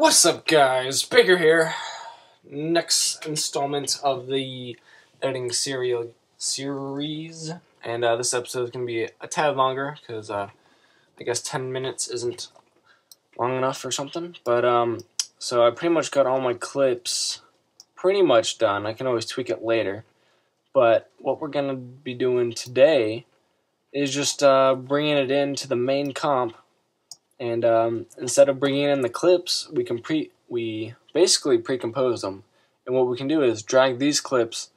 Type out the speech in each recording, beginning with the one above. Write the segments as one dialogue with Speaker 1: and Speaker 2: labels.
Speaker 1: What's up, guys? Baker here. Next installment of the editing serial series, and uh, this episode is going to be a tad longer because uh, I guess 10 minutes isn't long enough or something. But um, so I pretty much got all my clips pretty much done. I can always tweak it later. But what we're going to be doing today is just uh, bringing it into the main comp and um, instead of bringing in the clips, we can pre we basically pre-compose them. And what we can do is drag these clips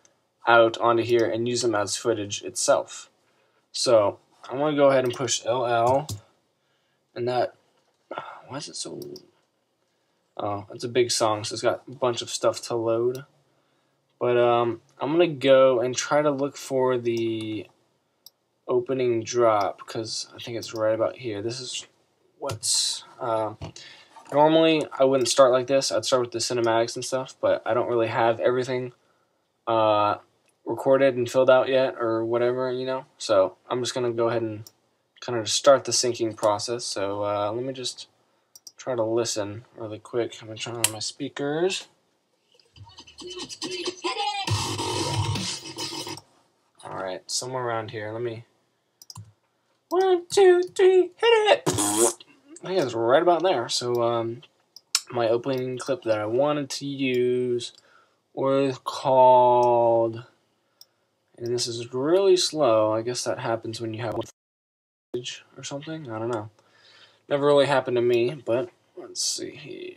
Speaker 1: out onto here and use them as footage itself. So I'm gonna go ahead and push LL, and that why is it so? Oh, it's a big song, so it's got a bunch of stuff to load. But um, I'm gonna go and try to look for the opening drop because I think it's right about here. This is what's uh, normally I wouldn't start like this. I'd start with the cinematics and stuff, but I don't really have everything uh, recorded and filled out yet or whatever, you know. So I'm just gonna go ahead and kind of start the syncing process. So uh, let me just try to listen really quick. I'm gonna turn on my speakers. All right, somewhere around here. Let me. One, two, three, hit it! I think it's right about there. So um, my opening clip that I wanted to use was called, and this is really slow. I guess that happens when you have footage or something. I don't know. Never really happened to me, but let's see here.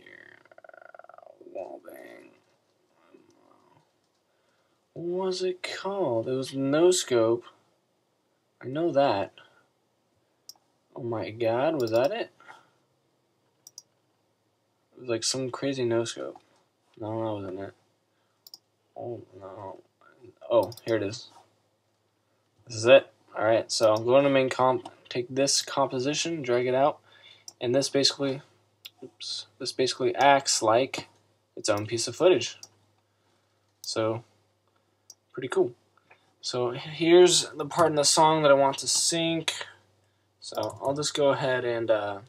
Speaker 1: Wallbang. What was it called? It was no scope. I know that. Oh my god, was that it? Like some crazy no scope. No, that wasn't it. Oh no. Oh, here it is. This is it. Alright, so I'm going to main comp, take this composition, drag it out, and this basically, oops, this basically acts like its own piece of footage. So, pretty cool. So here's the part in the song that I want to sync. So I'll just go ahead and uh,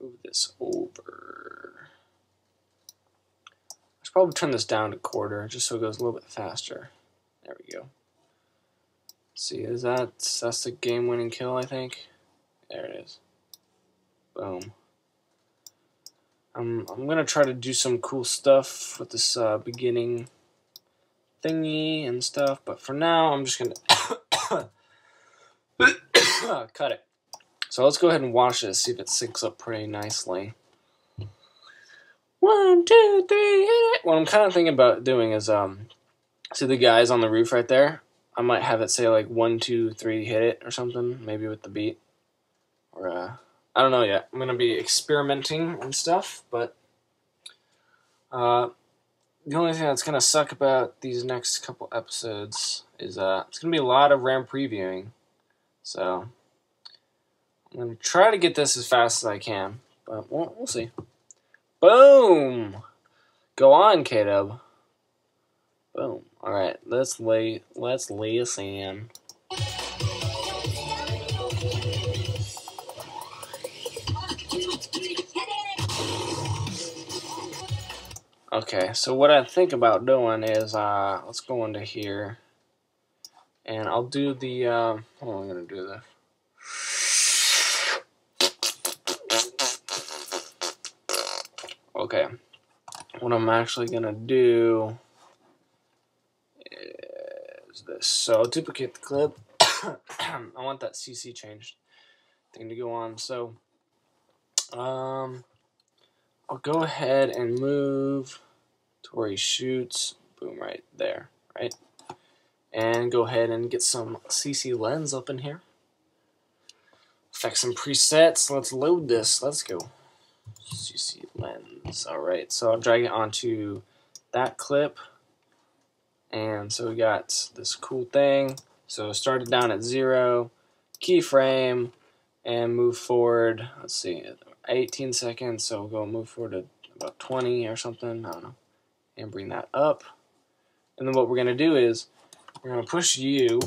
Speaker 1: move this over. I should probably turn this down to quarter just so it goes a little bit faster. There we go. Let's see, is that that's the game-winning kill? I think. There it is. Boom. I'm I'm gonna try to do some cool stuff with this uh, beginning thingy and stuff, but for now I'm just gonna cut it. So let's go ahead and watch this, see if it syncs up pretty nicely. One, two, three, hit it. What I'm kind of thinking about doing is, um, see the guys on the roof right there? I might have it say like one, two, three, hit it or something, maybe with the beat. Or, uh, I don't know yet. I'm going to be experimenting and stuff, but, uh, the only thing that's going to suck about these next couple episodes is, uh, it's going to be a lot of RAM previewing. So, I'm going to try to get this as fast as I can, but we'll, we'll see. Boom! Go on, K-Dub. Boom. Alright, let's lay, let's lay us in. Okay, so what I think about doing is, uh, let's go into here, and I'll do the, uh, on, I'm going to do this. Okay, what I'm actually to do is this. So duplicate the clip. I want that CC changed thing to go on. So, um, I'll go ahead and move to where he shoots. Boom, right there, right? And go ahead and get some CC lens up in here. Effects and presets. Let's load this. Let's go. CC lens. Alright, so I'll drag it onto that clip. And so we got this cool thing. So started down at zero, keyframe, and move forward. Let's see, 18 seconds. So we'll go move forward to about 20 or something. I don't know. And bring that up. And then what we're going to do is we're going to push U,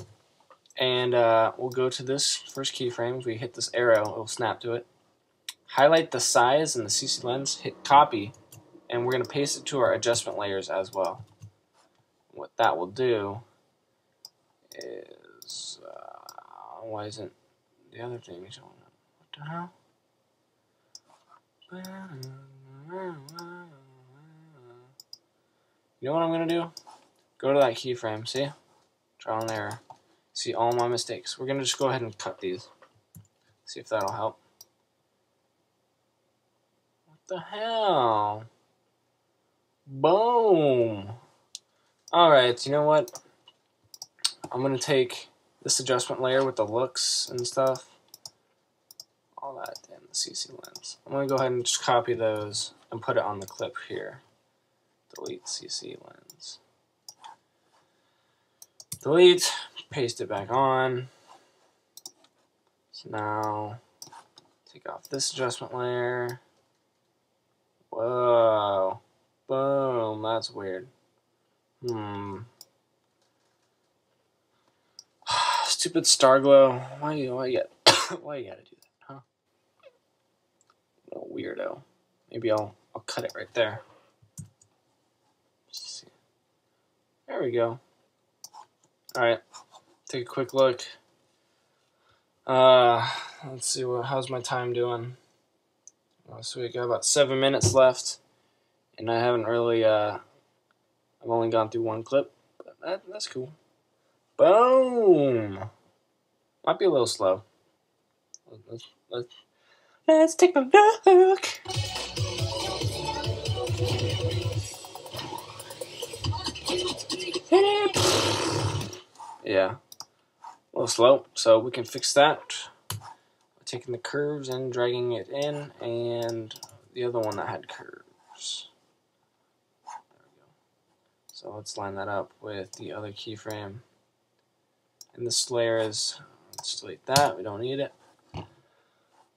Speaker 1: and uh, we'll go to this first keyframe. If we hit this arrow, it'll snap to it. Highlight the size and the CC lens, hit copy, and we're going to paste it to our adjustment layers as well. What that will do is, uh, why isn't the other thing showing up? What the hell? You know what I'm going to do? Go to that keyframe, see? Trial and error. See all my mistakes. We're going to just go ahead and cut these. See if that'll help. The hell? Boom. Alright, you know what? I'm going to take this adjustment layer with the looks and stuff. All that in the CC lens. I'm going to go ahead and just copy those and put it on the clip here. Delete CC lens. Delete, paste it back on. So now, take off this adjustment layer. Whoa. Boom, that's weird. Hmm. Stupid Starglow. Why you why you why you gotta do that, huh? Little weirdo. Maybe I'll I'll cut it right there. There we go. Alright. Take a quick look. Uh let's see what how's my time doing. So we got about seven minutes left. And I haven't really uh I've only gone through one clip, but that, that's cool. Boom! Might be a little slow. Let's, let's, let's take a look. Yeah, a little slow, so we can fix that. Taking the curves and dragging it in, and the other one that had curves. So let's line that up with the other keyframe. And this layer is, let's delete that, we don't need it.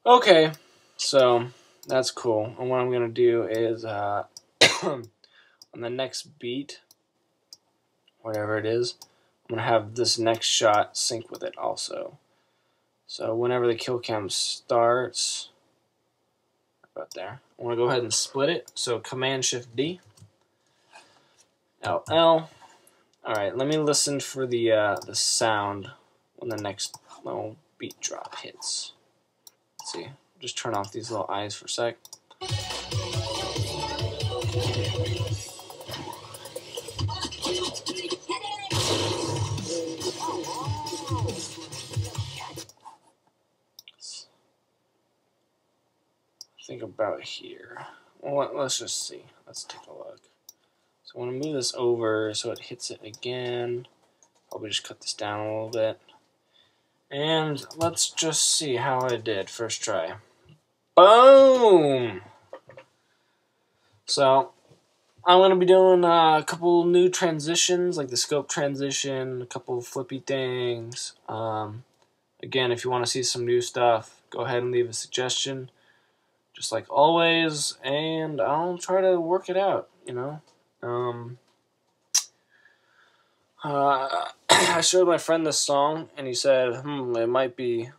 Speaker 1: Okay, so that's cool. And what I'm to do is uh, on the next beat, whatever it is, I'm to have this next shot sync with it also. So whenever the kill cam starts, about there, I want to go ahead and split it. So Command Shift D. LL. Alright, let me listen for the uh, the sound when the next little beat drop hits. Let's see. Just turn off these little eyes for a sec. Think about here. Well, let's just see. Let's take a look. So I want to move this over so it hits it again. Probably just cut this down a little bit. And let's just see how I did first try. Boom! So, I'm going to be doing a couple new transitions, like the scope transition, a couple flippy things. Um, again, if you want to see some new stuff, go ahead and leave a suggestion, just like always, and I'll try to work it out, you know? Um, uh, I showed my friend this song, and he said, "Hmm, it might be.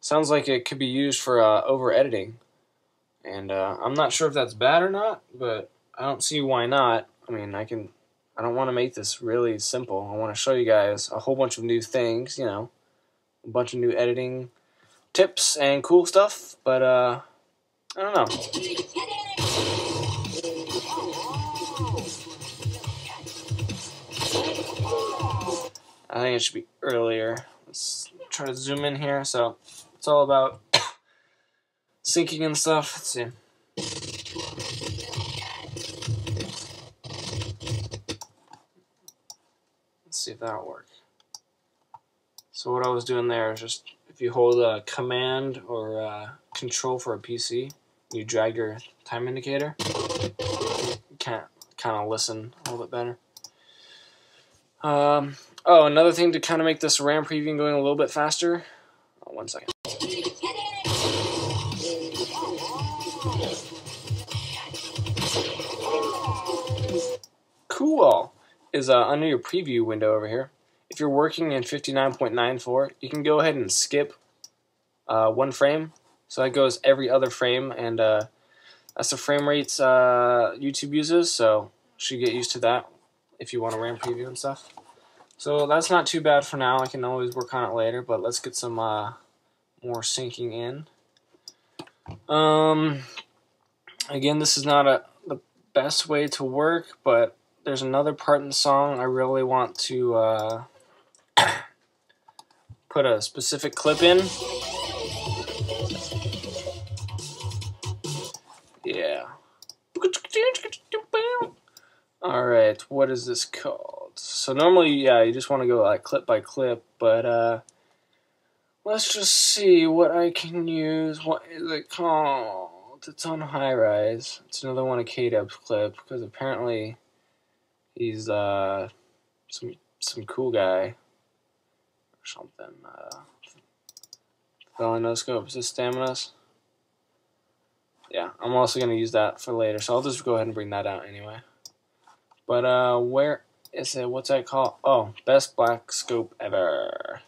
Speaker 1: Sounds like it could be used for uh, over editing." And uh, I'm not sure if that's bad or not, but I don't see why not. I mean, I can. I don't want to make this really simple. I want to show you guys a whole bunch of new things. You know, a bunch of new editing tips and cool stuff. But uh, I don't know. I think it should be earlier. Let's try to zoom in here. So it's all about syncing and stuff. Let's see. Let's see if that'll work. So what I was doing there is just if you hold a command or a control for a PC, you drag your time indicator, kind of listen a little bit better. Um, oh, another thing to kind of make this RAM preview going a little bit faster. Oh, one second. Cool. Is uh, under your preview window over here. If you're working in 59.94, you can go ahead and skip uh, one frame. So that goes every other frame, and uh, that's the frame rates uh, YouTube uses. So should get used to that if you want a RAM preview and stuff. So that's not too bad for now. I can always work on it later, but let's get some uh, more syncing in. Um, again, this is not a the best way to work, but there's another part in the song I really want to uh, put a specific clip in. Alright, what is this called? So normally, yeah, you just want to go like clip by clip, but uh, let's just see what I can use. What is it called? It's on high rise. It's another one of K-Dub's clip, because apparently he's uh, some some cool guy or something. Uh, Fellow no scope. Is this Staminas? Yeah, I'm also going to use that for later, so I'll just go ahead and bring that out anyway. But uh, where is it? What's that called? Oh, best black scope ever.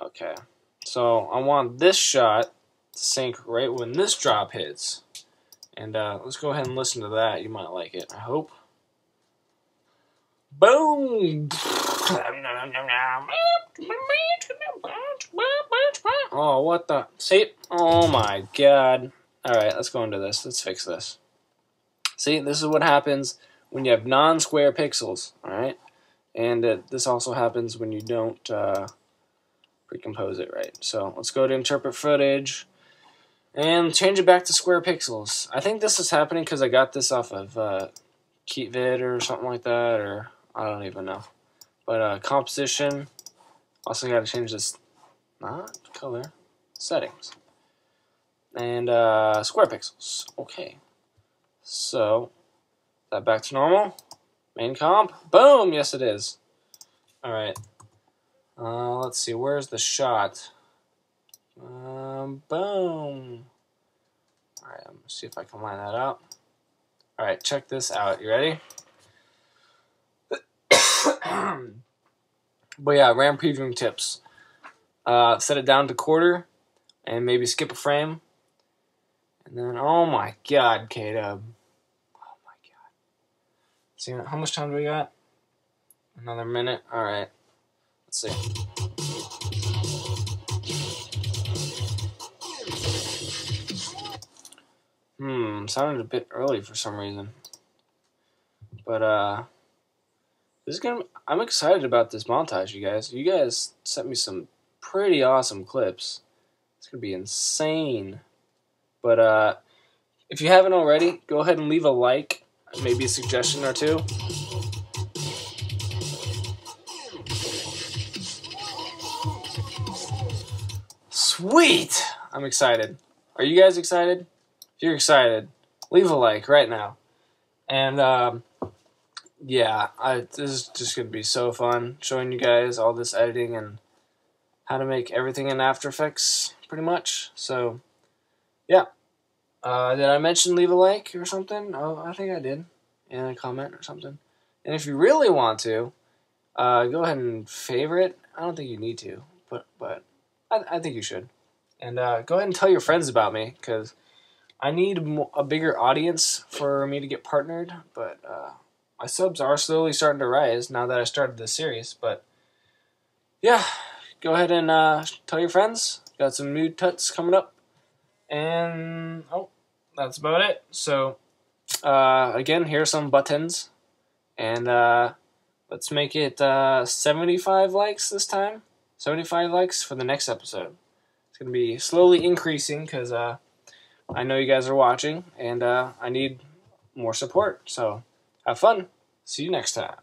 Speaker 1: Okay, so I want this shot to sync right when this drop hits. And uh, let's go ahead and listen to that. You might like it, I hope. Boom! Oh, what the? See? Oh my god. Alright, let's go into this. Let's fix this. See, this is what happens when you have non-square pixels, alright? And it, this also happens when you don't uh, pre-compose it right. So let's go to interpret footage and change it back to square pixels. I think this is happening because I got this off of uh, KeepVid or something like that, or I don't even know. But uh, composition, also got to change this, not color, settings. And uh, square pixels, okay. So, that back to normal? Main comp? Boom! Yes, it is. Alright. Uh, let's see, where's the shot? Um, boom. Alright, I'm gonna see if I can line that up. Alright, check this out. You ready? but yeah, RAM previewing tips. Uh, set it down to quarter and maybe skip a frame. And then, oh my god, K-Dub. Oh my god. See, how much time do we got? Another minute? Alright. Let's see. Hmm, sounded a bit early for some reason. But, uh, this is gonna, I'm excited about this montage, you guys. You guys sent me some pretty awesome clips. It's gonna be insane. But, uh, if you haven't already, go ahead and leave a like, maybe a suggestion or two. Sweet! I'm excited. Are you guys excited? If you're excited, leave a like right now. And um, yeah, I, this is just going to be so fun showing you guys all this editing and how to make everything in After Effects, pretty much. So, yeah. Uh, did I mention leave a like or something? Oh, I think I did. And a comment or something. And if you really want to, uh, go ahead and favorite. I don't think you need to, but but I, I think you should. And uh, go ahead and tell your friends about me, because I need a bigger audience for me to get partnered, but uh, my subs are slowly starting to rise now that I started this series. But yeah, go ahead and uh, tell your friends. Got some new tuts coming up, and oh, that's about it. So uh, again, here are some buttons, and uh, let's make it uh, 75 likes this time. 75 likes for the next episode. It's gonna be slowly increasing because uh, I know you guys are watching, and uh, I need more support. So have fun. See you next time.